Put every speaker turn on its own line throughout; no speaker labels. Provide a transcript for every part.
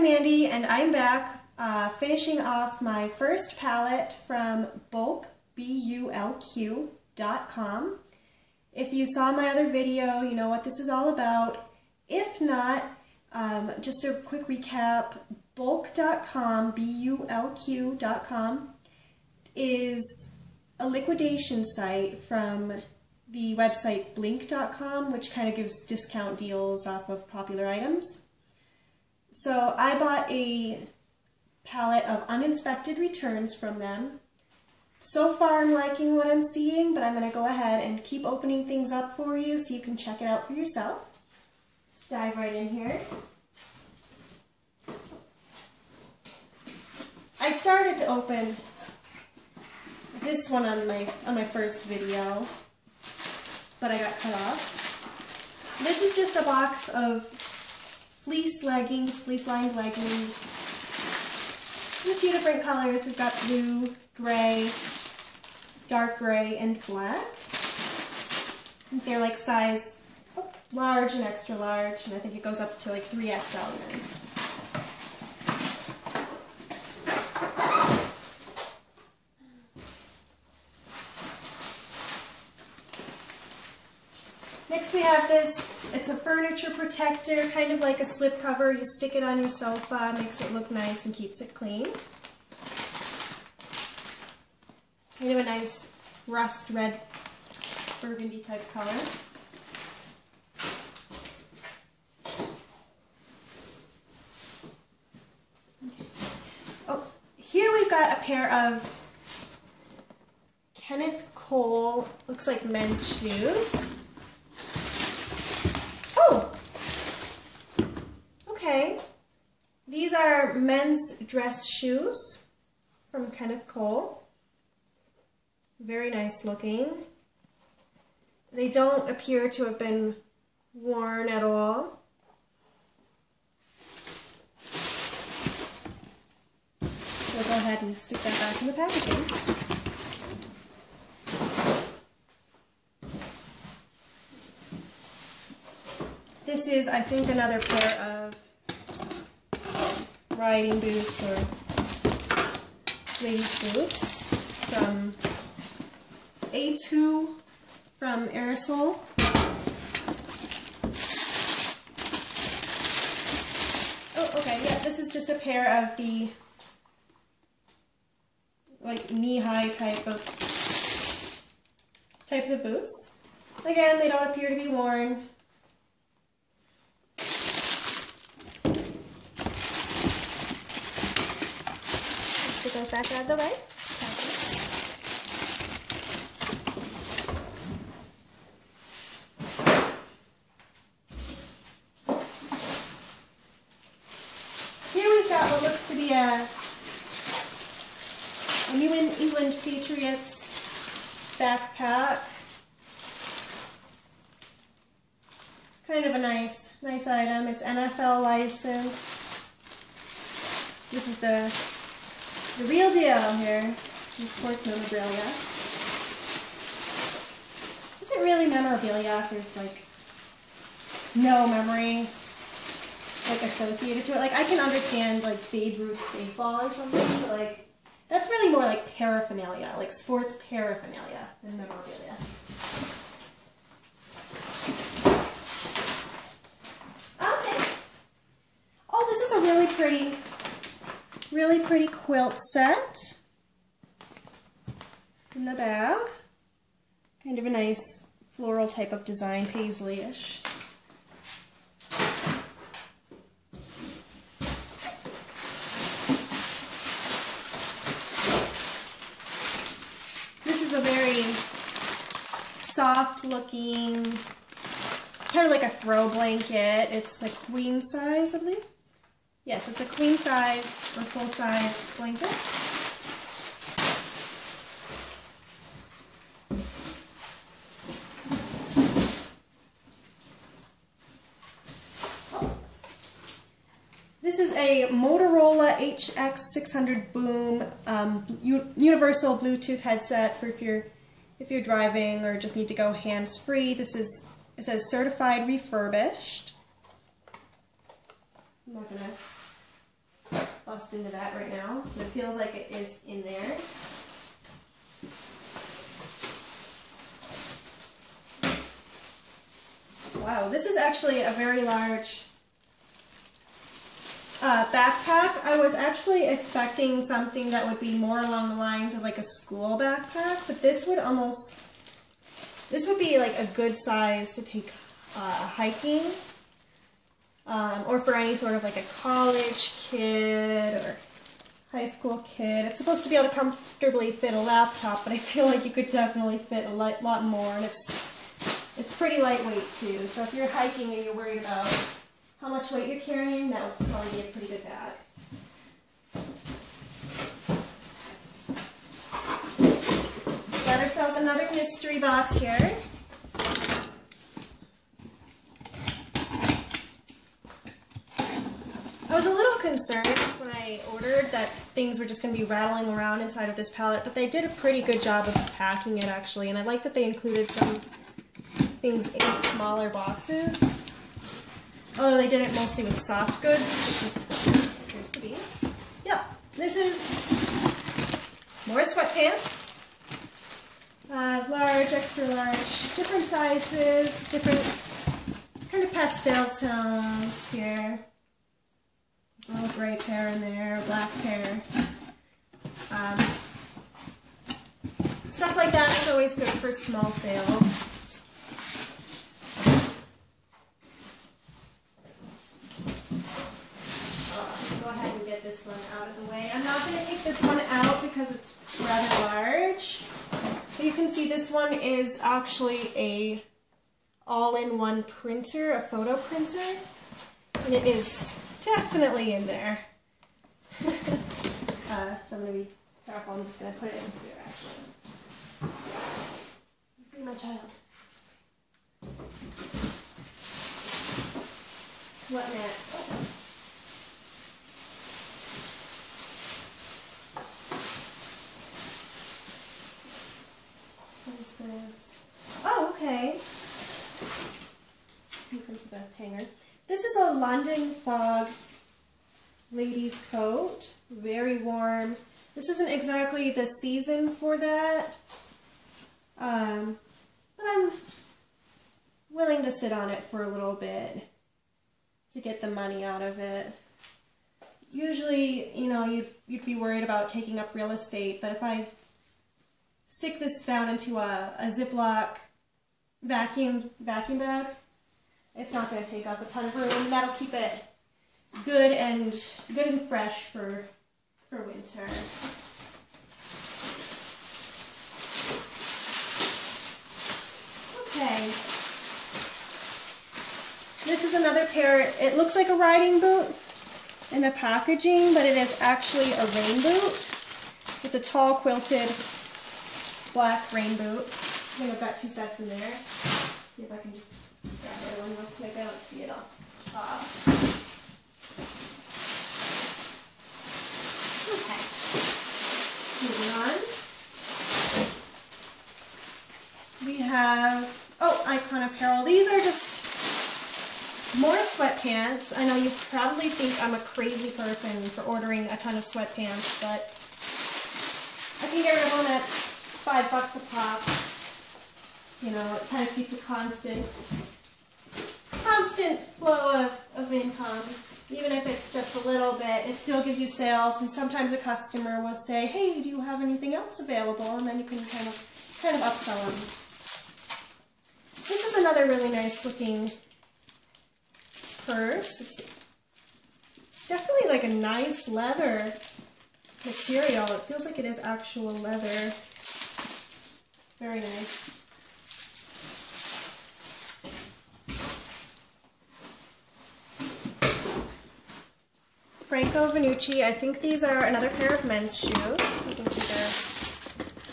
I'm Mandy and I'm back uh, finishing off my first pallet from bulq. If you saw my other video, you know what this is all about. If not, um, just a quick recap, bulq.com, B-U-L-Q.com, is a liquidation site from the website blink.com, which kind of gives discount deals off of popular items. So I bought a pallet of uninspected returns from them. So far I'm liking what I'm seeing, but I'm going to go ahead and keep opening things up for you so you can check it out for yourself. Let's dive right in here. I started to open this one on my on my first video, but I got cut off. This is just a box of fleece leggings, fleece lined leggings. In a few different colors. We've got blue, gray, dark gray, and black. they're like size oh, large and extra large, and I think it goes up to like 3XL Next we have this, it's a furniture protector, kind of like a slip cover. You stick it on your sofa, makes it look nice and keeps it clean. Kind of a nice rust red burgundy type color. Oh, here we've got a pair of Kenneth Cole, looks like men's shoes. These are men's dress shoes from Kenneth Cole. Very nice looking. They don't appear to have been worn at all. So go ahead and stick that back in the packaging. This is, I think, another pair of riding boots or ladies boots from A2 from Aerosoles. Oh, okay, yeah, this is just a pair of the like knee-high type of types of boots. Again, they don't appear to be worn. Back out of the way. Here we've got what looks to be a, a New England Patriots backpack. Kind of a nice, nice item. It's NFL licensed. This is the the real deal here sports memorabilia. Is it really memorabilia if there's like no memory like associated to it? Like I can understand like Babe Ruth baseball or something, but like that's really more like paraphernalia, like sports paraphernalia than memorabilia. Okay. Oh, this is a really pretty Really pretty quilt set in the bag. Kind of a nice floral type of design, paisley-ish. This is a very soft looking, kind of like a throw blanket. It's a queen size, I believe. Yes, it's a queen size or full size blanket. This is a Motorola HX600 Boom um, universal Bluetooth headset for if you're if you're driving or just need to go hands-free. This is it says certified refurbished. I'm not gonna bust into that right now. It feels like it is in there. Wow, this is actually a very large uh, backpack. I was actually expecting something that would be more along the lines of like a school backpack, but this would almost, this would be like a good size to take uh, hiking um, or for any sort of like a college kid or high school kid. It's supposed to be able to comfortably fit a laptop, but I feel like you could definitely fit a lot more, and it's it's pretty lightweight too. So if you're hiking and you're worried about how much weight you're carrying, that would probably be a pretty good bag. Got ourselves another mystery box here. I was a little concerned when I ordered that things were just going to be rattling around inside of this pallet, but they did a pretty good job of packing it actually, and I like that they included some things in smaller boxes. Although they did it mostly with soft goods, which is what appears to be. Yeah, this is more sweatpants. Uh, large, extra large, different sizes, different kind of pastel tones here. There's a little gray pair in there, black pair. Um, stuff like that is always good for small sales. go ahead and get this one out of the way. I'm not going to take this one out because it's rather large. So you can see this one is actually a all-in-one printer, a photo printer. And it is definitely in there. uh, so I'm going to be careful. I'm just going to put it in here actually. You free my child. What next? What is this? Oh, okay. Here comes the hanger. This is a London Fog ladies coat. Very warm. This isn't exactly the season for that. Um, but I'm willing to sit on it for a little bit to get the money out of it. Usually, you know, you'd, you'd be worried about taking up real estate, but if I stick this down into a, a Ziploc vacuum vacuum bag, it's not going to take up a ton of room, and that'll keep it good and good and fresh for for winter. Okay. This is another pair. It looks like a riding boot in the packaging, but it is actually a rain boot. It's a tall quilted black rain boot. I think I've got two sets in there. See if I can just real quick. I don't see. Moving on. We have, oh, Icon Apparel. These are just more sweatpants. I know you probably think I'm a crazy person for ordering a ton of sweatpants, but I can get rid of them at five bucks a pop. You know, it kind of keeps a constant, constant flow of, of income. Even if it's just a little bit, it still gives you sales. And sometimes a customer will say, "Hey, do you have anything else available?" And then you can kind of, kind of upsell them. This is another really nice looking purse. It's definitely like a nice leather material. It feels like it is actual leather. Very nice. Franco Vannucci. I think these are another pair of men's shoes.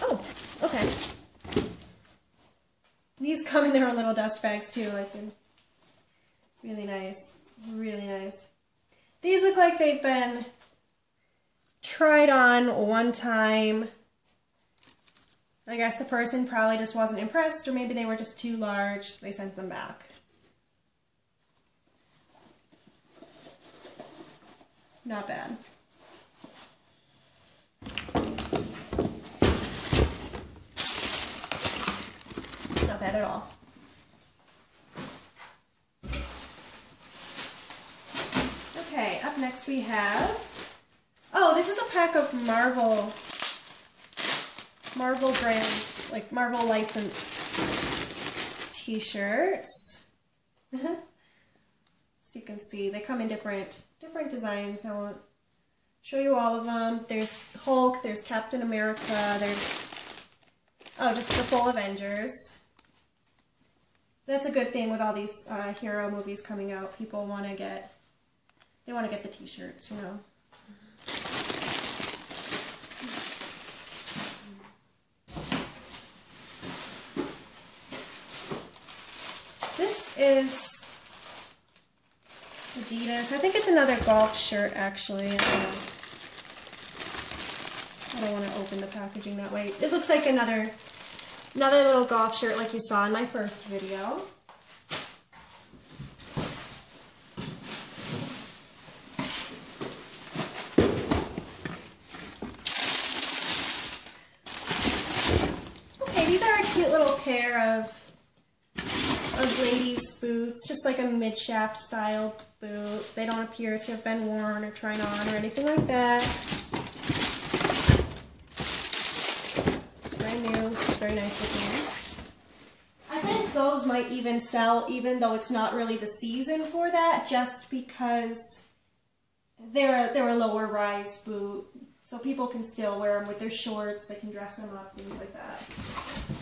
Oh, okay. These come in their own little dust bags too. I think. Really nice. Really nice. These look like they've been tried on one time I guess the person probably just wasn't impressed, or maybe they were just too large. They sent them back. Not bad. Not bad at all. Okay, up next we have, oh, this is a pack of Marvel, Marvel brand, like Marvel licensed t-shirts. so you can see, they come in different, different designs. I won't show you all of them. There's Hulk, there's Captain America, there's, oh, just the full Avengers. That's a good thing with all these uh, hero movies coming out. People want to get they want to get the t-shirts, you know. This is Adidas. I think it's another golf shirt, actually. Um, I don't, I don't want to open the packaging that way. It looks like another, another little golf shirt like you saw in my first video. pair of of ladies' boots, like a mid-shaft style boot. They don't appear to have been worn or tried on or anything like that. It's brand new, very nice looking. I think those might even sell even though it's not really the season for that, just because they're, they're a lower rise boot. So people can still wear them with their shorts, they can dress them up, things like that.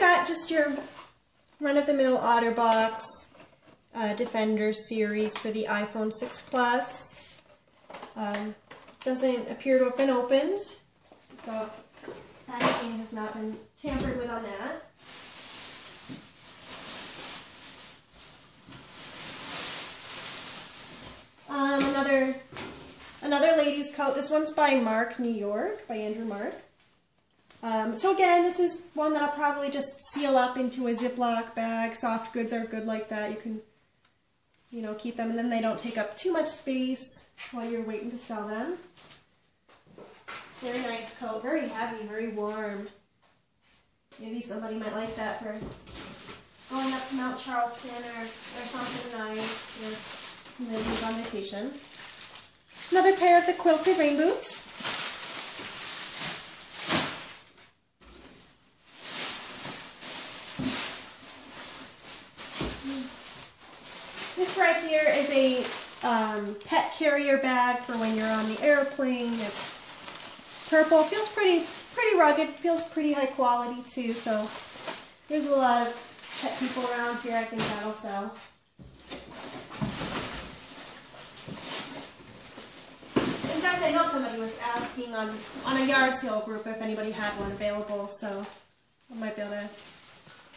Got just your run-of-the-mill OtterBox uh, Defender series for the iPhone 6 Plus. Um, doesn't appear to have been opened, so packaging has not been tampered with on that. Um, another another ladies coat. This one's by Marc New York, by Andrew Marc. Um, so again, this is one that I'll probably just seal up into a Ziploc bag. Soft goods are good like that. You can, you know, keep them and then they don't take up too much space while you're waiting to sell them. Very nice coat, very heavy, very warm. Maybe somebody might like that for going up to Mount Charleston or, or something nice or maybe on vacation. Another pair of the quilted rain boots. This right here is a um, pet carrier bag for when you're on the airplane. It's purple. Feels pretty pretty rugged. Feels pretty high quality too. So there's a lot of pet people around here. I think that'll sell. In fact, I know somebody was asking on, on a yard sale group if anybody had one available, so I might be able to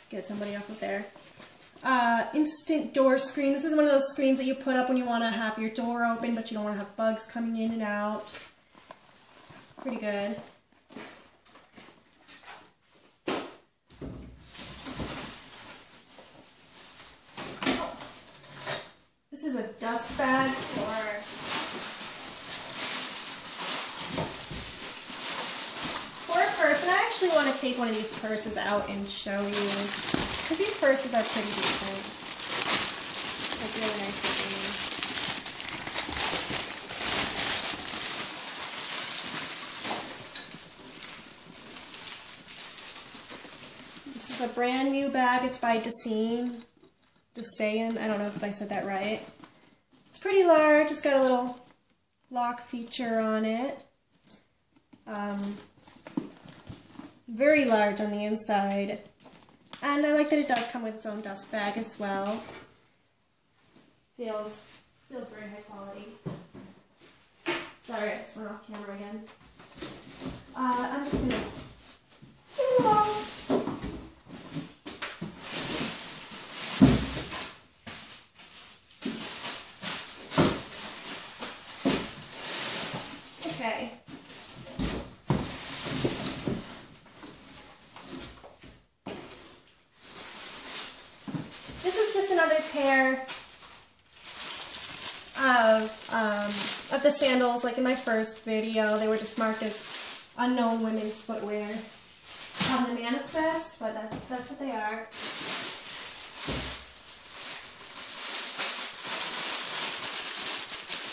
get somebody off of there uh, instant door screen. This is one of those screens that you put up when you want to have your door open, but you don't want to have bugs coming in and out. Pretty good. This is a dust bag for for a purse. And I actually want to take one of these purses out and show you because these purses are pretty decent. Like really nice looking. This is a brand new bag. It's by Desean. Desean. I don't know if I said that right. It's pretty large. It's got a little lock feature on it. Um, very large on the inside. And I like that it does come with its own dust bag as well. Feels feels very high quality. Sorry, I just went off camera again. Uh, I'm just gonna clean the walls. Okay. Um, the sandals like in my first video. They were just marked as unknown women's footwear on the manifest, but that's, that's what they are.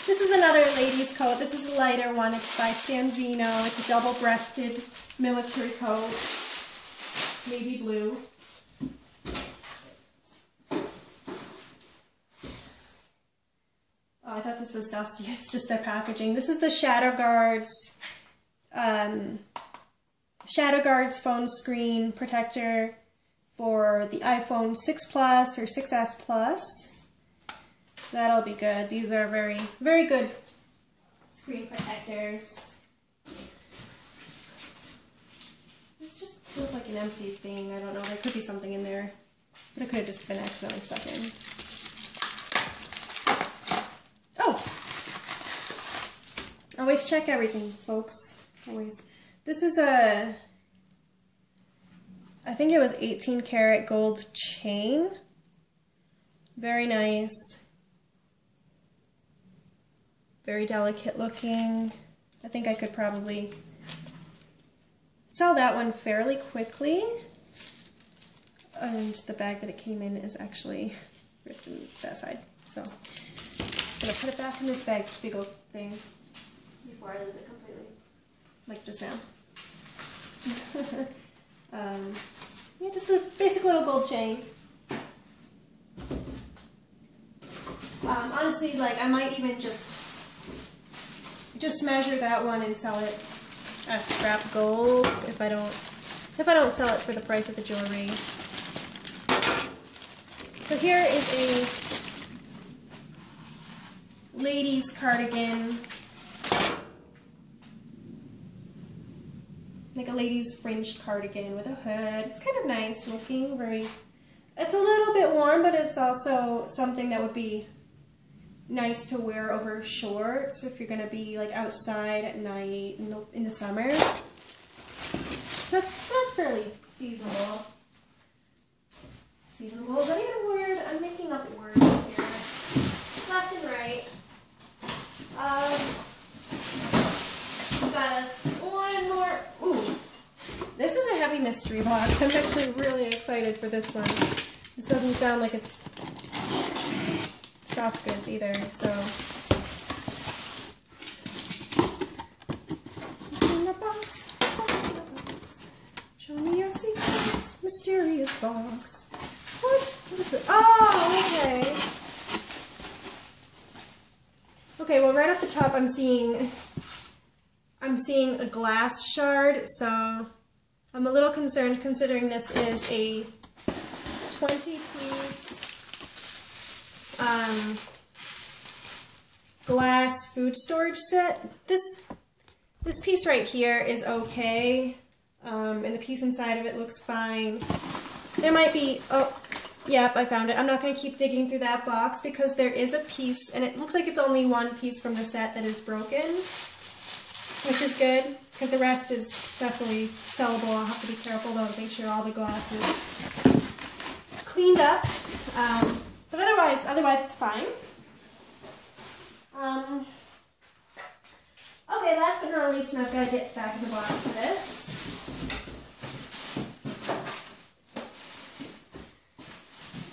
This is another ladies coat. This is a lighter one. It's by Stanzino. It's a double-breasted military coat. Navy blue. Oh, I thought this was dusty. It's just their packaging. This is the Shadow Guards um, Shadow Guards phone screen protector for the iPhone 6 Plus or 6S Plus. That'll be good. These are very, very good screen protectors. This just feels like an empty thing. I don't know. There could be something in there. But it could have just been accidentally stuck in. Oh! Always check everything, folks. Always. This is a, I think it was 18 karat gold chain. Very nice. Very delicate looking. I think I could probably sell that one fairly quickly. And the bag that it came in is actually ripped in that side. So, I'm just gonna put it back in this bag, big old thing, before I lose it completely. Like just now. um, yeah, just a basic little gold chain. Um, honestly, like I might even just just measure that one and sell it as scrap gold if I don't if I don't sell it for the price of the jewelry. So here is a ladies cardigan like a lady's fringed cardigan with a hood. It's kind of nice looking, very, it's a little bit warm, but it's also something that would be nice to wear over shorts if you're going to be like outside at night in the, in the summer. That's, that's fairly seasonable. Seasonable, is that even word? I'm making up words here. Left and right. Um, got us one more. Ooh, this is a heavy mystery box. I'm actually really excited for this one. This doesn't sound like it's soft goods either, so. The box. Show me your secrets, mysterious box. What? What is it? Oh, okay. Okay, well, right off the top, I'm seeing I'm seeing a glass shard, so I'm a little concerned considering this is a 20 piece um, glass food storage set. This, this piece right here is okay, um, and the piece inside of it looks fine. There might be, oh, yep, I found it. I'm not going to keep digging through that box because there is a piece, and it looks like it's only one piece from the set that is broken which is good because the rest is definitely sellable. I'll have to be careful though to make sure all the glass is cleaned up. Um, but otherwise, otherwise it's fine. Um, okay, last but not least, and I've got to get back in the box for this.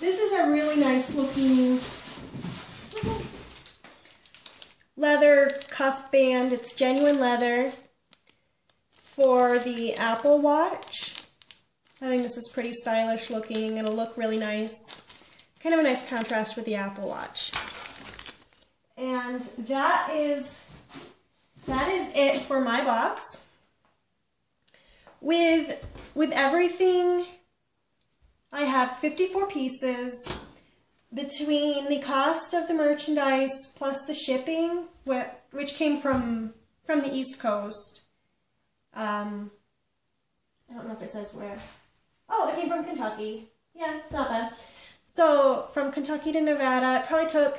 This is a really nice looking leather cuff band. It's genuine leather for the Apple Watch. I think this is pretty stylish looking. It'll look really nice. Kind of a nice contrast with the Apple Watch. And that is that is it for my box. With with everything I have 54 pieces between the cost of the merchandise plus the shipping, which came from from the East Coast. Um, I don't know if it says where. Oh, it came from Kentucky. Yeah, it's not bad. So from Kentucky to Nevada, it probably took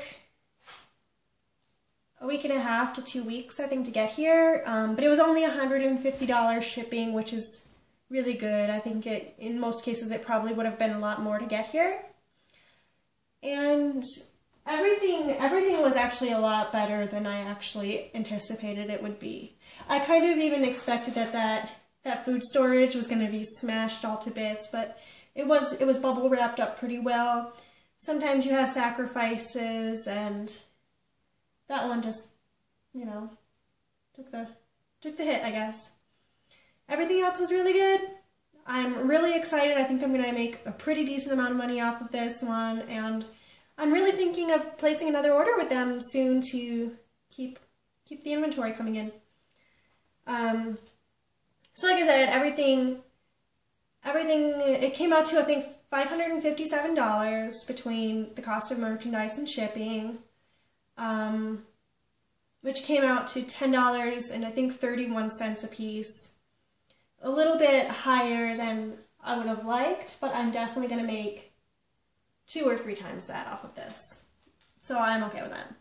a week and a half to two weeks, I think, to get here. Um, but it was only $150 shipping, which is really good. I think it in most cases it probably would have been a lot more to get here. And everything everything was actually a lot better than I actually anticipated it would be. I kind of even expected that that that food storage was going to be smashed all to bits, but it was it was bubble wrapped up pretty well. Sometimes you have sacrifices and that one just, you know, took the took the hit, I guess. Everything else was really good. I'm really excited. I think I'm going to make a pretty decent amount of money off of this one and I'm really thinking of placing another order with them soon to keep keep the inventory coming in. Um, so like I said, everything everything it came out to I think $557 between the cost of merchandise and shipping. Um, which came out to $10 and I think 31 cents a piece. A little bit higher than I would have liked, but I'm definitely going to make two or three times that off of this. So I'm okay with that.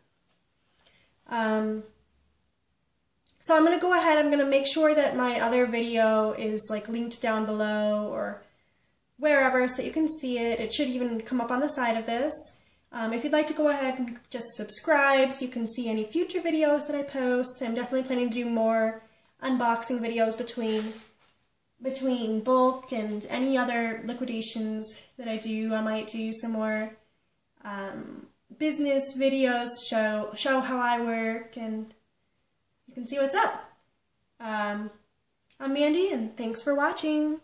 Um, so I'm going to go ahead, I'm going to make sure that my other video is like linked down below or wherever so that you can see it. It should even come up on the side of this. Um, if you'd like to go ahead and just subscribe so you can see any future videos that I post. I'm definitely planning to do more unboxing videos between between bulq and any other liquidations that I do. I might do some more um, business videos, show, show how I work, and you can see what's up. Um, I'm Mandy, and thanks for watching.